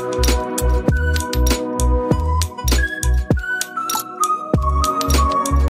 you